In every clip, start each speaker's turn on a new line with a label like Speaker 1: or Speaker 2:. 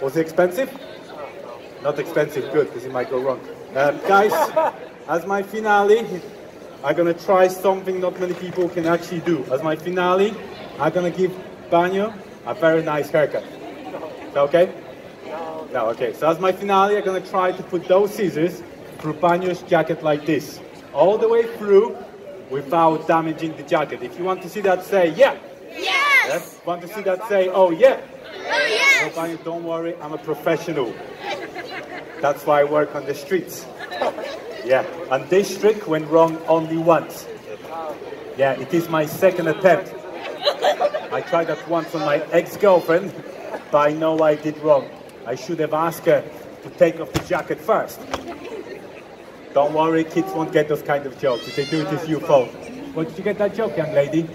Speaker 1: Was it expensive? Not expensive, good, because it might go wrong. Um, guys, as my finale, I'm gonna try something not many people can actually do. As my finale, I'm gonna give Banyo a very nice haircut. Is that okay? No, okay. So as my finale, I'm gonna try to put those scissors through Banyo's jacket like this. All the way through without damaging the jacket. If you want to see that, say yeah.
Speaker 2: Yes!
Speaker 1: Yes? Want to see that, say oh yeah.
Speaker 2: Oh yes!
Speaker 1: Don't worry, I'm a professional. That's why I work on the streets. Yeah, and this trick went wrong only once. Yeah, it is my second attempt. I tried that once on my ex-girlfriend, but I know I did wrong. I should have asked her to take off the jacket first. Don't worry, kids won't get those kind of jokes. If they do it, it's your fault. Well, did you get that joke, young lady?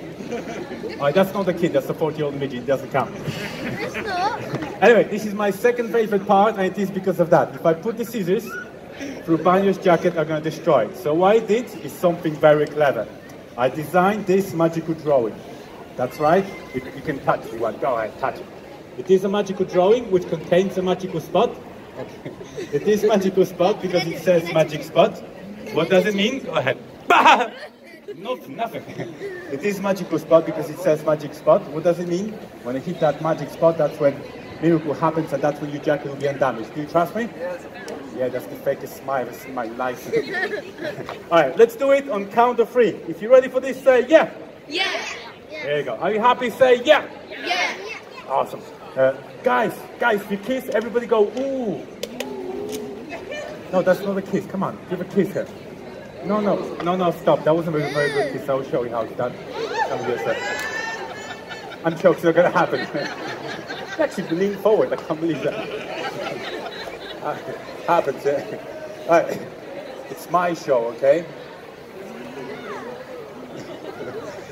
Speaker 1: Oh, that's not a kid, that's a 40-year-old midget, it doesn't count.
Speaker 2: It's not.
Speaker 1: Anyway, this is my second favorite part, and it is because of that. If I put the scissors through Banyo's jacket, I'm going to destroy it. So what I did is something very clever. I designed this magical drawing. That's right. You, you can touch it. Want? Go ahead, touch it. It is a magical drawing which contains a magical spot. Okay. It is magical spot because it says magic spot. What does it mean? Go ahead. Nothing, nothing. It is magical spot because it says magic spot. What does it mean? When I hit that magic spot, that's when miracle happens and that's when your jacket will be undamaged. Do you trust me? Yes, Yeah, that's the fakest smile I've seen in my life. All right, let's do it on count of three. If you're ready for this, say yeah.
Speaker 2: Yes!
Speaker 1: There you go. Are you happy? Say yeah.
Speaker 2: Yes!
Speaker 1: Awesome. Uh, guys, guys, you kiss, everybody go, ooh. No, that's not a kiss. Come on, give a kiss here. No, no, no, no, stop. That wasn't a very, very good kiss. I will show you how it's done. Come here, sir. I'm sure it's not going to happen. Actually, lean forward. I can't believe that. Uh, happens. All right. It's my show, okay?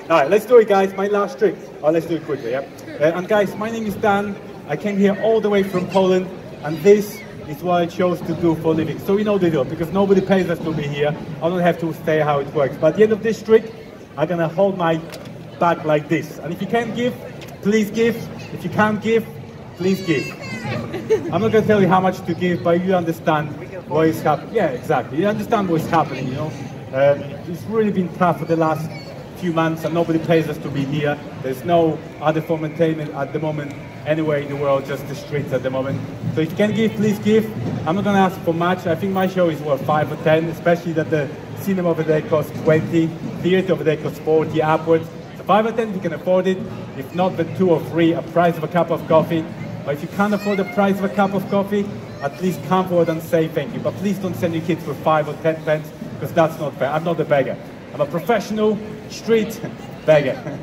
Speaker 1: All right, let's do it, guys. My last trick. Oh, let's do it quickly, yeah? Uh, and guys, my name is Dan. I came here all the way from Poland, and this is what I chose to do for living. So we know the deal, because nobody pays us to be here. I don't have to say how it works. But at the end of this trick, I'm gonna hold my back like this. And if you can give, please give. If you can't give, please give. I'm not gonna tell you how much to give, but you understand what is happening. Yeah, exactly. You understand what's happening, you know? Um, it's really been tough for the last few months and nobody pays us to be here. There's no other form of entertainment at the moment anywhere in the world, just the streets at the moment. So if you can give, please give. I'm not gonna ask for much. I think my show is worth five or ten, especially that the cinema over there costs 20, theater over there costs 40 upwards. So five or ten, you can afford it. If not, then two or three, a price of a cup of coffee. Or if you can't afford the price of a cup of coffee, at least come forward and say thank you. But please don't send your kids for five or ten pence, because that's not fair. I'm not a beggar. I'm a professional street beggar.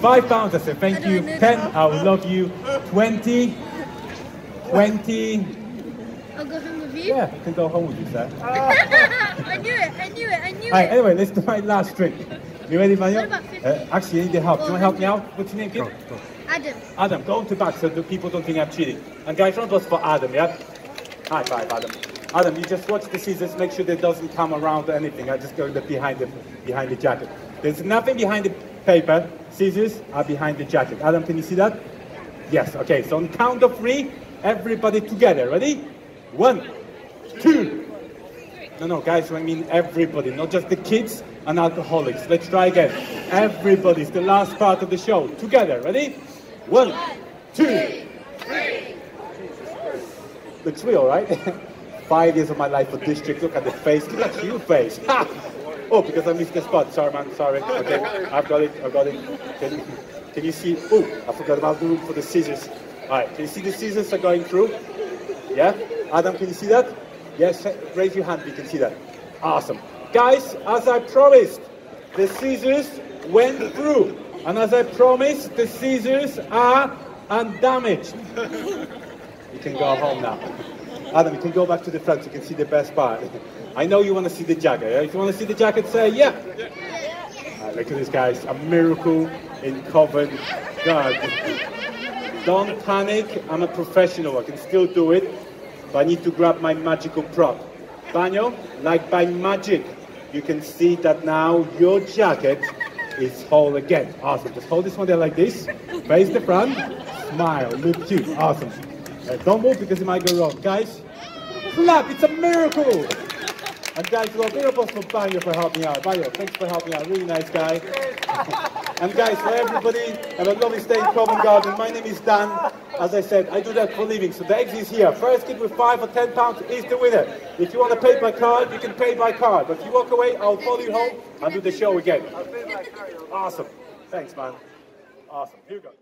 Speaker 1: Five pounds, I say thank you. Ten, I will love you. Twenty, twenty.
Speaker 2: I'll go home with you.
Speaker 1: Yeah, you can go home with you, sir.
Speaker 2: I knew it, I knew it, I knew
Speaker 1: Alright,
Speaker 2: it.
Speaker 1: anyway, let's do my last trick. You ready, Manuel?
Speaker 2: What about 50?
Speaker 1: Uh, actually, I need your help. Do you want to help me out? What's your name, kid?
Speaker 2: Adam.
Speaker 1: Adam, go to back so the people don't think I'm cheating. And guys, round was for Adam, yeah? High five, Adam. Adam, you just watch the scissors, make sure it doesn't come around or anything. I just go behind the behind the jacket. There's nothing behind the paper. Scissors are behind the jacket. Adam, can you see that? Yes. Okay. So on count of three, everybody together. Ready? One, two. No, no, guys. I mean everybody, not just the kids and alcoholics. Let's try again. Everybody's the last part of the show. Together. Ready? One, two. Looks real, right? Five years of my life for district. Look at the face. Look at your face. Ha! Oh, because I missed the spot. Sorry, man. Sorry. Okay, I've got it. I've got it. Can you, can you see? Oh, I forgot about the room for the scissors. All right. Can you see the scissors are going through? Yeah. Adam, can you see that? Yes. Raise your hand. You can see that. Awesome, guys. As I promised, the scissors went through, and as I promised, the scissors are undamaged. You can go home now. Adam, you can go back to the front. You can see the best part. I know you want to see the jacket. yeah? If you want to see the jacket, say yeah. Alright, look at this, guys. A miracle in Covent Garden. Don't panic. I'm a professional. I can still do it. But I need to grab my magical prop. Banyo, like by magic, you can see that now your jacket is whole again. Awesome. Just hold this one there like this. Face the front. Smile. Look cute. Awesome. Uh, don't move because it might go wrong. Guys, clap, it's a miracle! And guys, big applause for Bayo for helping out. Bayo, thanks for helping out. Really nice guy. and guys, for everybody, have a lovely stay in Covent Garden. My name is Dan. As I said, I do that for living. So the exit is here. First kid with five or ten pounds is the winner. If you want to pay by card, you can pay by card. But if you walk away, I'll follow you home and do the show again. Awesome. Thanks, man. Awesome. Here you go.